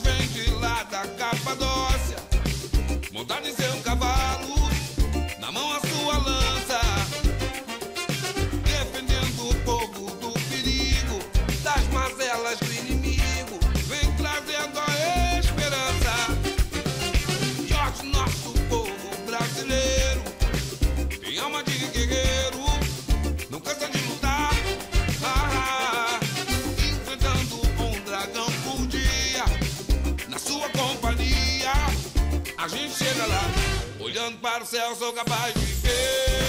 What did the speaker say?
Vem de lá da Capadócia, montado em seu cavalo, na mão a sua lança, defendendo o povo do perigo, das mazelas do inimigo, vem trazendo a esperança. Jorge, nosso povo brasileiro, tem alma de guerreiro, a gente chega lá, olhando para o céu, sou capaz de ver.